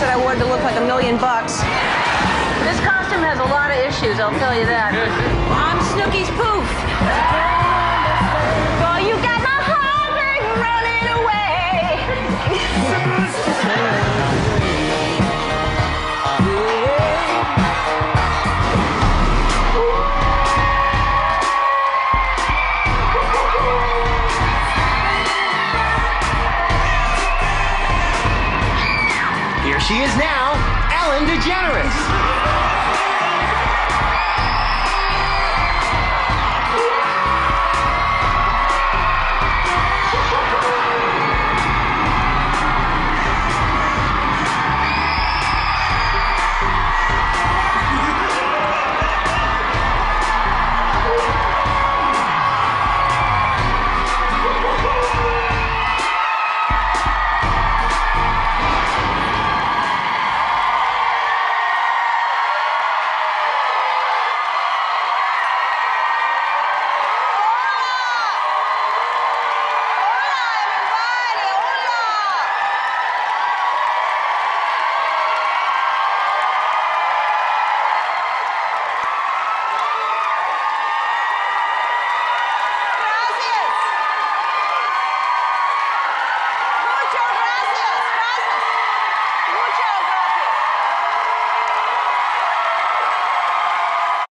tailored to look like a million bucks. This costume has a lot of issues, I'll tell you that. I'm Snooki's poof. She is now, Ellen DeGeneres.